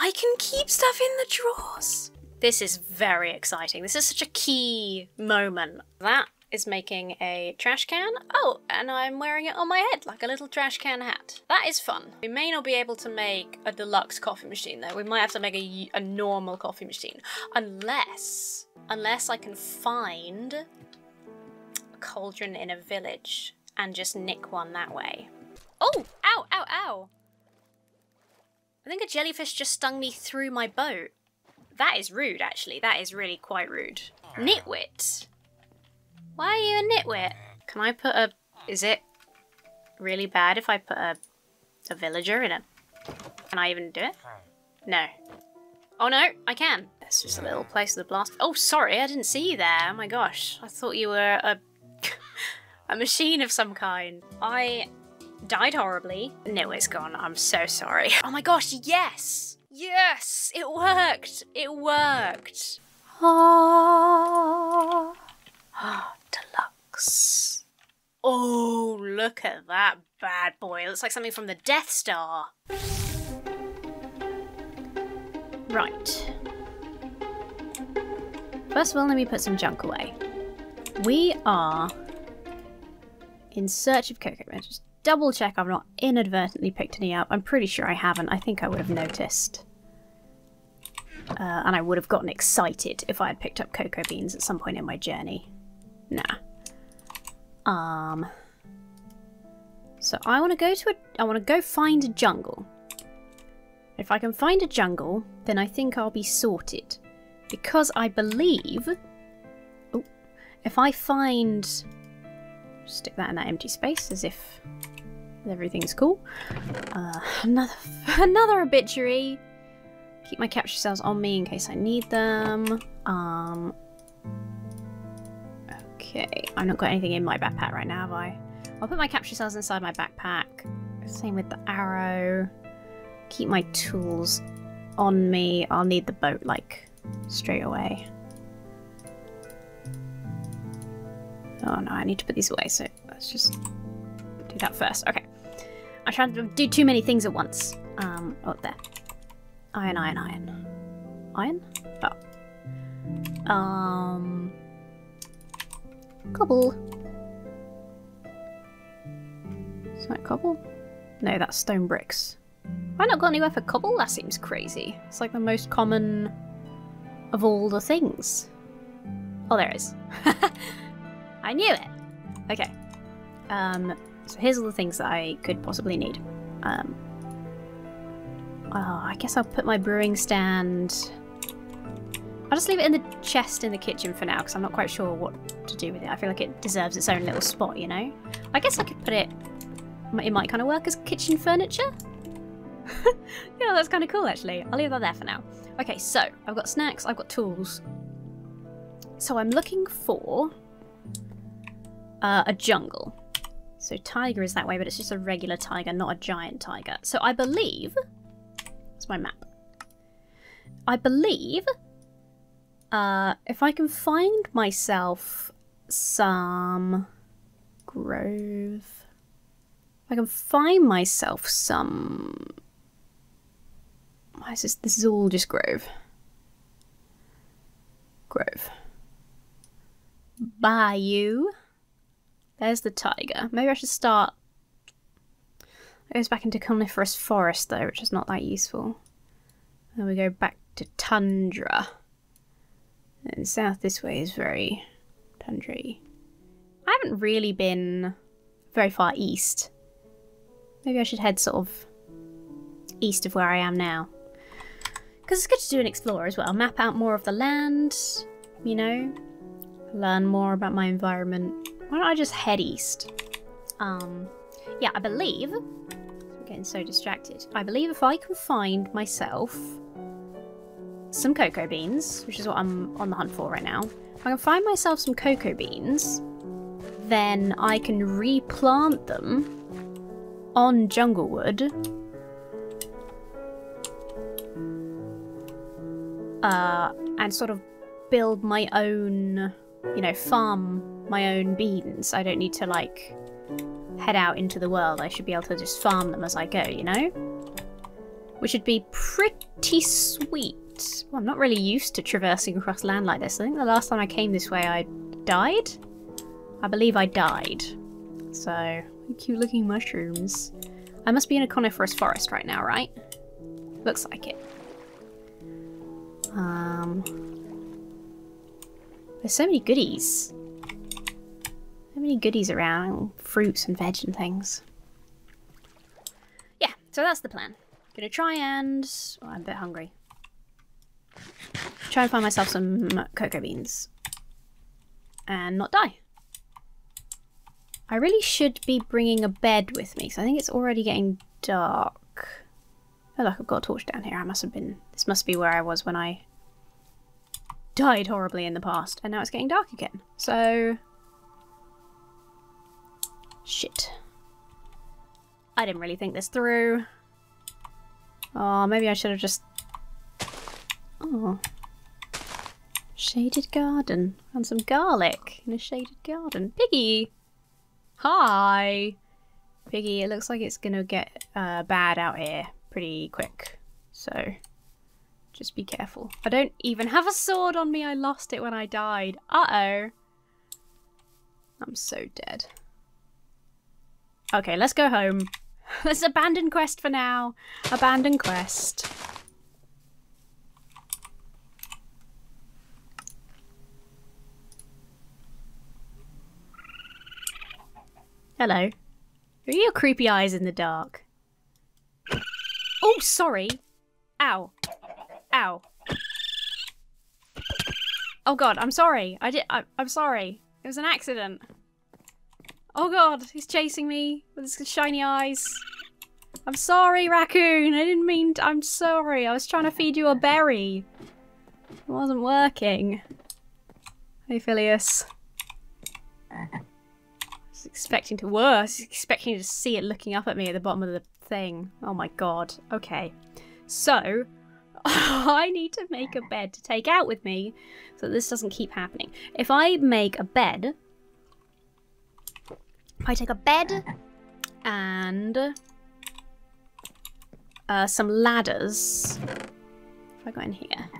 I can keep stuff in the drawers. This is very exciting. This is such a key moment. That is making a trash can. Oh, and I'm wearing it on my head like a little trash can hat. That is fun. We may not be able to make a deluxe coffee machine though. We might have to make a, a normal coffee machine. Unless, unless I can find a cauldron in a village and just nick one that way. Oh, ow, ow, ow. I think a jellyfish just stung me through my boat. That is rude, actually. That is really quite rude. Oh. Nitwit. Why are you a nitwit? Can I put a... Is it really bad if I put a, a villager in a... Can I even do it? No. Oh no, I can. That's just a little place with the blast. Oh, sorry, I didn't see you there. Oh my gosh. I thought you were a... a machine of some kind. I died horribly. No, it's gone. I'm so sorry. Oh my gosh, yes! Yes! It worked! It worked! Ah, ah deluxe. Oh, look at that bad boy. It looks like something from the Death Star. Right. First of all, let me put some junk away. We are in search of cocoa. Just double check I've not inadvertently picked any up. I'm pretty sure I haven't. I think I would have noticed. Uh, and I would have gotten excited if I had picked up cocoa beans at some point in my journey. Nah. Um. So I want to go to a. I want to go find a jungle. If I can find a jungle, then I think I'll be sorted. Because I believe... Oh, if I find... Stick that in that empty space as if everything's cool. Uh, another, another obituary. Keep my capture cells on me in case I need them. Um, okay, I've not got anything in my backpack right now, have I? I'll put my capture cells inside my backpack. Same with the arrow. Keep my tools on me. I'll need the boat, like, straight away. Oh no, I need to put these away, so let's just do that first. Okay. I'm trying to do too many things at once. Um, oh, there. Iron, iron, iron. Iron? Oh. Um... Cobble. Is that cobble? No, that's stone bricks. I not got anywhere for cobble? That seems crazy. It's like the most common of all the things. Oh, there is. I knew it! Okay. Um, so here's all the things that I could possibly need. Um, oh, I guess I'll put my brewing stand... I'll just leave it in the chest in the kitchen for now, because I'm not quite sure what to do with it. I feel like it deserves its own little spot, you know? I guess I could put it... It might kind of work as kitchen furniture? yeah, that's kind of cool, actually. I'll leave that there for now. Okay, so, I've got snacks, I've got tools. So I'm looking for... Uh, a jungle. So tiger is that way, but it's just a regular tiger, not a giant tiger. So I believe... It's my map. I believe... Uh, if I can find myself some... Grove... I can find myself some... Why is this? This is all just grove. Grove. Bayou. There's the tiger. Maybe I should start... It goes back into coniferous forest though, which is not that useful. Then we go back to tundra. And south this way is very tundra I haven't really been very far east. Maybe I should head sort of east of where I am now. Because it's good to do an explore as well. Map out more of the land, you know, learn more about my environment. Why don't I just head east? Um, yeah, I believe... I'm getting so distracted. I believe if I can find myself some cocoa beans, which is what I'm on the hunt for right now, if I can find myself some cocoa beans, then I can replant them on Junglewood. Uh, and sort of build my own, you know, farm my own beans. I don't need to, like, head out into the world. I should be able to just farm them as I go, you know? which would be pretty sweet. Well, I'm not really used to traversing across land like this. I think the last time I came this way I died? I believe I died. So, cute looking mushrooms. I must be in a coniferous forest right now, right? Looks like it. Um, there's so many goodies. Many goodies around, fruits and veg and things. Yeah, so that's the plan. Gonna try and... Oh, I'm a bit hungry. Try and find myself some cocoa beans. And not die. I really should be bringing a bed with me, so I think it's already getting dark. Oh look, I've got a torch down here. I must have been... This must be where I was when I died horribly in the past. And now it's getting dark again. So... Shit. I didn't really think this through. Oh, maybe I should have just... Oh. Shaded garden. And some garlic in a shaded garden. Piggy! Hi! Piggy, it looks like it's gonna get uh, bad out here pretty quick. So, just be careful. I don't even have a sword on me. I lost it when I died. Uh-oh. I'm so dead. Okay, let's go home. Let's abandon quest for now. Abandon quest. Hello. Who are your creepy eyes in the dark? Oh, sorry. Ow. Ow. Oh god, I'm sorry. I did. I, I'm sorry. It was an accident. Oh god, he's chasing me with his shiny eyes. I'm sorry, raccoon. I didn't mean. I'm sorry. I was trying to feed you a berry. It wasn't working. Hey, Phileas. I was expecting to worse. Expecting to see it looking up at me at the bottom of the thing. Oh my god. Okay. So, I need to make a bed to take out with me so this doesn't keep happening. If I make a bed, I take a bed and uh, some ladders, if I go in here,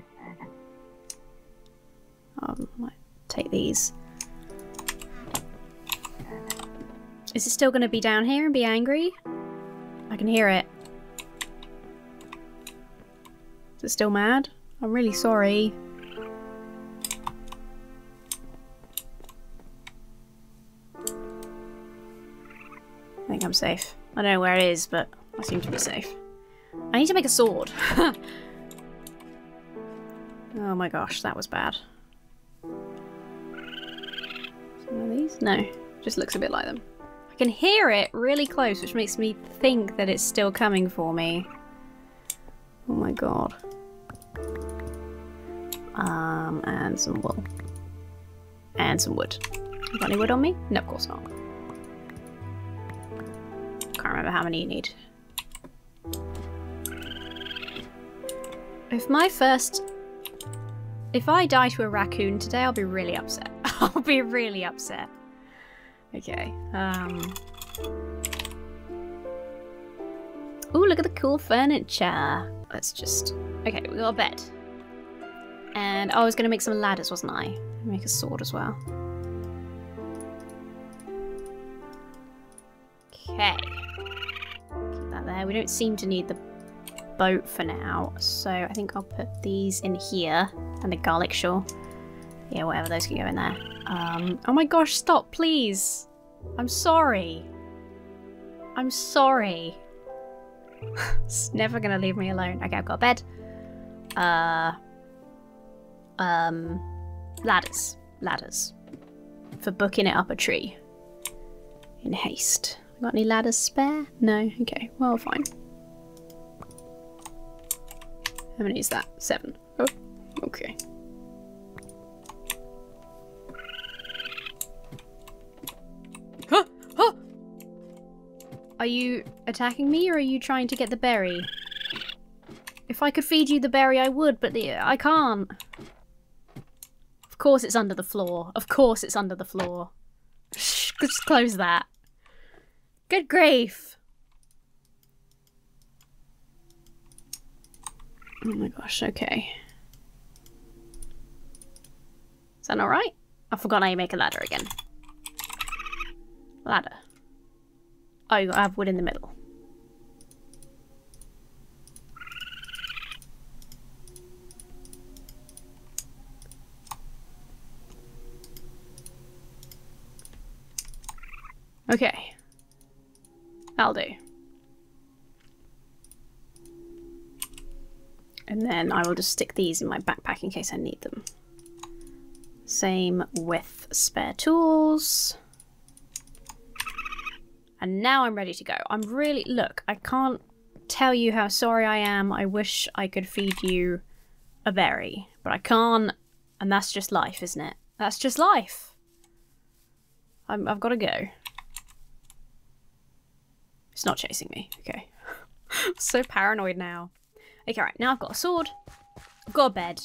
I might take these. Is it still going to be down here and be angry? I can hear it. Is it still mad? I'm really sorry. Think I'm safe. I don't know where it is, but I seem to be safe. I need to make a sword. oh my gosh, that was bad. Some of these? No, just looks a bit like them. I can hear it really close, which makes me think that it's still coming for me. Oh my god. Um, and some wool. And some wood. Got any wood on me? No, of course not. Remember how many you need. If my first... If I die to a raccoon today, I'll be really upset. I'll be really upset. Okay, um... Ooh, look at the cool furniture. Let's just... Okay, we got a bed. And oh, I was going to make some ladders, wasn't I? Make a sword as well. Okay. There. We don't seem to need the boat for now, so I think I'll put these in here. And the garlic, sure. Yeah, whatever, those can go in there. Um, oh my gosh, stop, please! I'm sorry. I'm sorry. it's never gonna leave me alone. Okay, I've got a bed. Uh, um, ladders. Ladders. For booking it up a tree. In haste. Got any ladders spare? No? Okay, well, fine. How many is that? Seven. Oh, okay. Huh! Huh! Are you attacking me or are you trying to get the berry? If I could feed you the berry, I would, but the, I can't. Of course it's under the floor. Of course it's under the floor. Shh, just close that. Good grief. Oh my gosh, okay. Is that not right? I forgot how you make a ladder again. Ladder. Oh, you have wood in the middle. Okay. Do. And then I will just stick these in my backpack in case I need them. Same with spare tools. And now I'm ready to go. I'm really... Look, I can't tell you how sorry I am. I wish I could feed you a berry. But I can't. And that's just life, isn't it? That's just life. I'm, I've got to go. It's not chasing me. Okay. so paranoid now. Okay, right. Now I've got a sword. I've got a bed.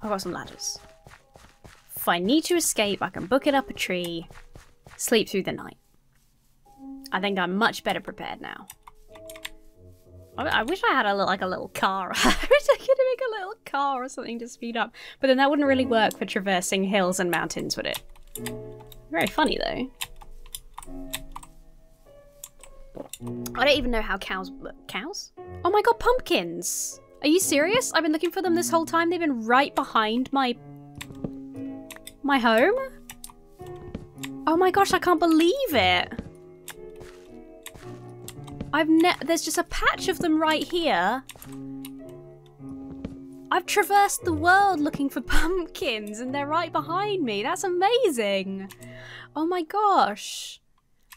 I've got some ladders. If I need to escape, I can book it up a tree, sleep through the night. I think I'm much better prepared now. I, I wish I had a like a little car. I wish I could make a little car or something to speed up. But then that wouldn't really work for traversing hills and mountains, would it? Very funny though. I don't even know how cows... Cows? Oh my god, pumpkins! Are you serious? I've been looking for them this whole time. They've been right behind my... My home? Oh my gosh, I can't believe it! I've ne- there's just a patch of them right here. I've traversed the world looking for pumpkins and they're right behind me. That's amazing. Oh my gosh.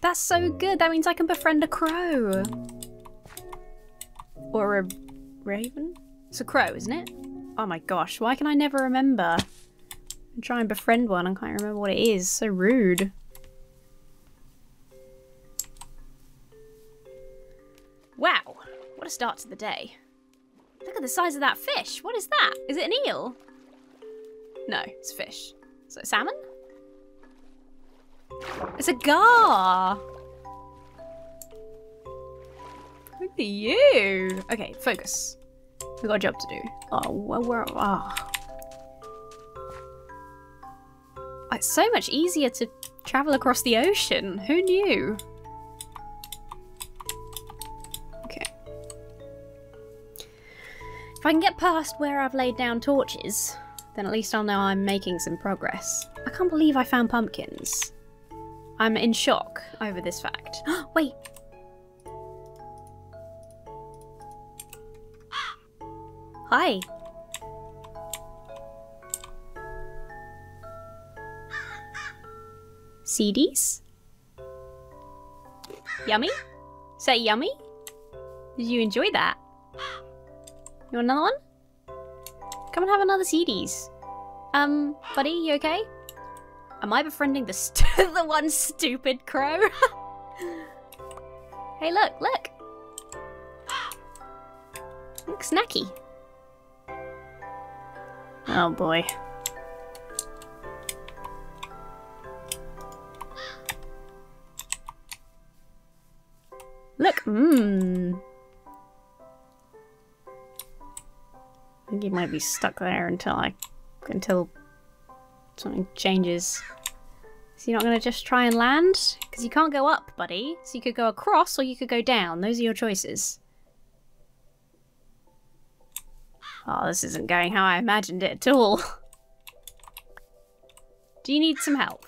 That's so good. That means I can befriend a crow. Or a raven? It's a crow, isn't it? Oh my gosh, why can I never remember? I try and befriend one, I can't remember what it is. So rude. Wow, what a start to the day. Look at the size of that fish. What is that? Is it an eel? No, it's fish. Is it salmon? It's a gar! Look at you! Okay, focus. We got a job to do. Oh, where, where, ah. It's so much easier to travel across the ocean. Who knew? Okay. If I can get past where I've laid down torches, then at least I'll know I'm making some progress. I can't believe I found pumpkins. I'm in shock over this fact. Wait. Hi. CDs? Yummy? That yummy? Did you enjoy that? You want another one? Come and have another CDs. Um, buddy, you okay? Am I befriending the the one stupid crow? hey, look, look. Look, snacky. Oh boy. Look, mmm. I think he might be stuck there until I, until something changes. So you're not going to just try and land? Because you can't go up, buddy. So you could go across or you could go down. Those are your choices. Oh, this isn't going how I imagined it at all. Do you need some help?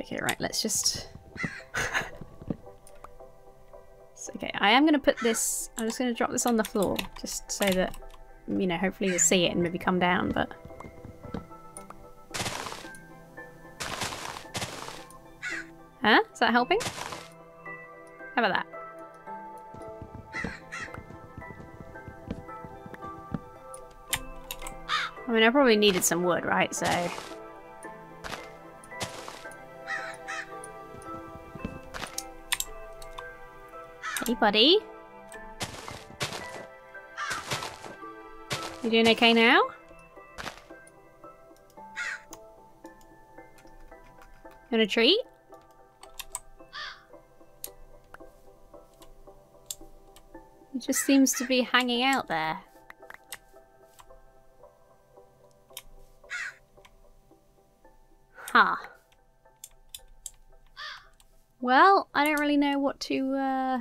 Okay, right, let's just... okay, I am going to put this... I'm just going to drop this on the floor, just so that, you know, hopefully you'll see it and maybe come down, but... Huh? Is that helping? How about that? I mean, I probably needed some wood, right? So... Hey, buddy. You doing okay now? You want a treat? He just seems to be hanging out there. Huh. Well, I don't really know what to, uh...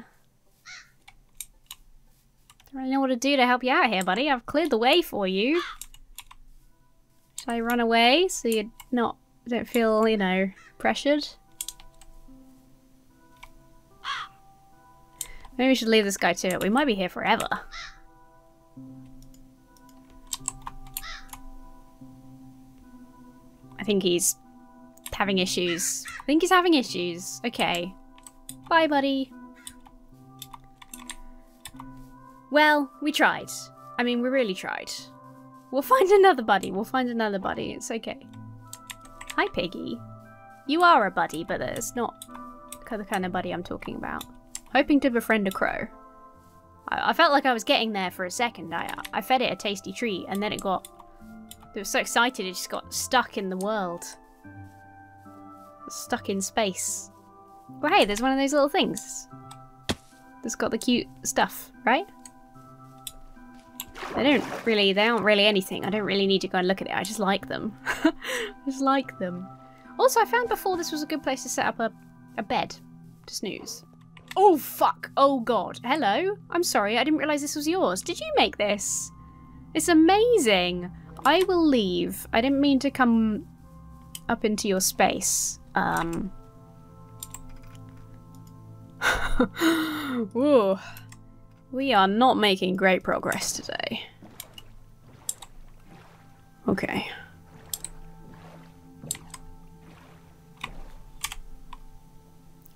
I don't really know what to do to help you out here, buddy. I've cleared the way for you. Should I run away so you're not... don't feel, you know, pressured? Maybe we should leave this guy to it. We might be here forever. I think he's having issues. I think he's having issues. Okay. Bye, buddy. Well, we tried. I mean, we really tried. We'll find another buddy. We'll find another buddy. It's okay. Hi, Piggy. You are a buddy, but it's not the kind of buddy I'm talking about. Hoping to befriend a crow. I, I felt like I was getting there for a second. I, I fed it a tasty treat, and then it got... It was so excited it just got stuck in the world. Stuck in space. Well, hey, there's one of those little things. That's got the cute stuff, right? They don't really, they aren't really anything. I don't really need to go and look at it. I just like them. I just like them. Also, I found before this was a good place to set up a, a bed to snooze. Oh, fuck. Oh, God. Hello. I'm sorry. I didn't realise this was yours. Did you make this? It's amazing. I will leave. I didn't mean to come up into your space. Um. Ooh. We are not making great progress today. Okay.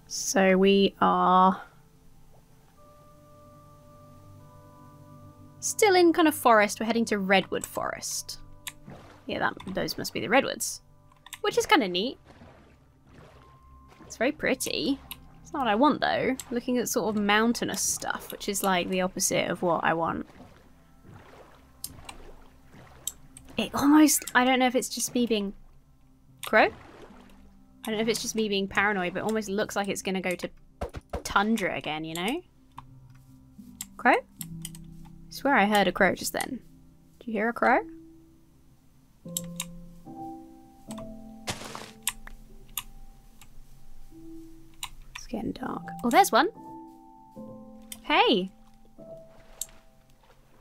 So we are still in kind of forest. We're heading to Redwood Forest. Yeah, that those must be the redwoods, which is kind of neat. It's very pretty. It's not what I want though. Looking at sort of mountainous stuff, which is like the opposite of what I want. It almost, I don't know if it's just me being... Crow? I don't know if it's just me being paranoid, but almost looks like it's to go to tundra again, you know? Crow? I swear I heard a crow just then. Do you hear a crow? Dark. Oh, there's one. Hey.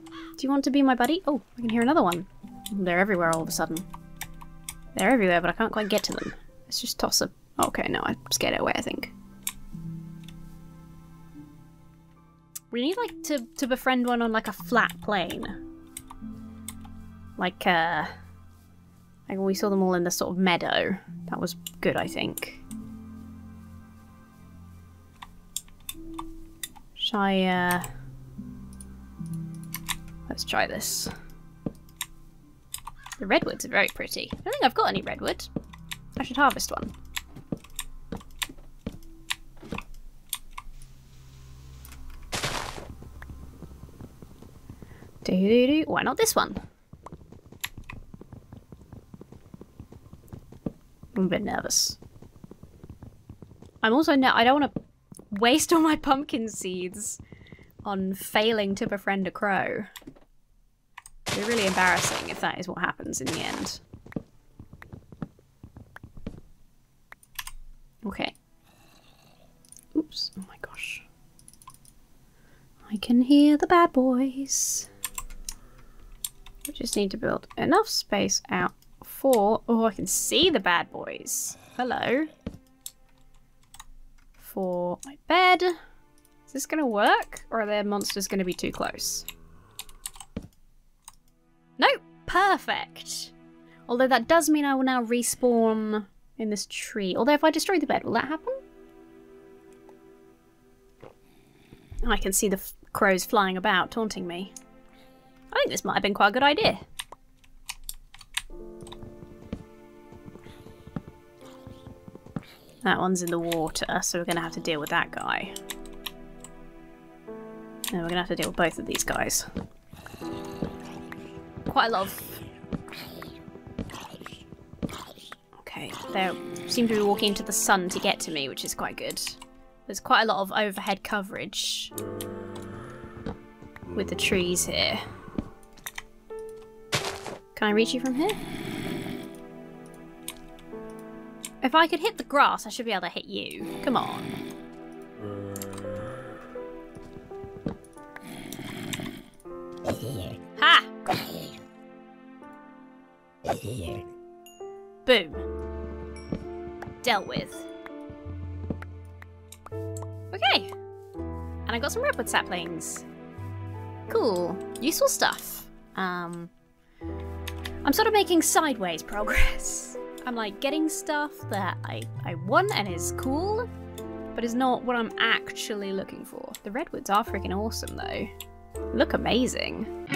Do you want to be my buddy? Oh, I can hear another one. They're everywhere all of a sudden. They're everywhere, but I can't quite get to them. Let's just toss a... Okay, no, I scared it away, I think. We need, like, to, to befriend one on, like, a flat plane. Like, uh... Like, we saw them all in the sort of meadow. That was good, I think. I, uh... Let's try this. The redwoods are very pretty. I don't think I've got any redwood. I should harvest one. Do do do. Why not this one? I'm a bit nervous. I'm also no. I don't want to waste all my pumpkin seeds on failing to befriend a crow. It'd be really embarrassing if that is what happens in the end. Okay. Oops. Oh my gosh. I can hear the bad boys. We just need to build enough space out for... Oh, I can see the bad boys. Hello for my bed. Is this going to work? Or are there monsters going to be too close? Nope. Perfect. Although that does mean I will now respawn in this tree. Although if I destroy the bed, will that happen? I can see the crows flying about, taunting me. I think this might have been quite a good idea. That one's in the water, so we're going to have to deal with that guy. And we're going to have to deal with both of these guys. Quite a lot of... Okay, they seem to be walking into the sun to get to me, which is quite good. There's quite a lot of overhead coverage. with the trees here. Can I reach you from here? If I could hit the grass, I should be able to hit you. Come on. Ha! Boom. Dealt with. Okay. And I got some redwood saplings. Cool. Useful stuff. Um, I'm sort of making sideways progress. I'm like getting stuff that I, I want and is cool, but is not what I'm actually looking for. The redwoods are freaking awesome though. Look amazing.